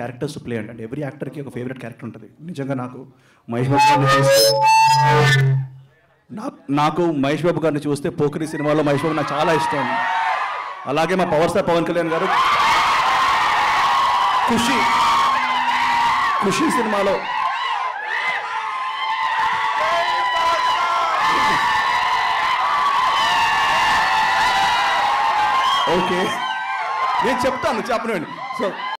Characters play అంటే every యాక్టర్కి ఒక ఫేవరెట్ క్యారెక్టర్ ఉంటుంది. నిజంగా నాకు మహేష్ బాబు గారిని నాకు మహేష్ బాబు గారిని చూస్తే పోకరి సినిమాలో మహేష్ బాబు నాకు చాలా ఇష్టం. అలాగే మా పవర్ స్టార్ పవన్ కళ్యాణ్ గారు ఖుషి ఖుషి సినిమాలో ఓకే. నేను చెప్తాను చెప్పనండి సో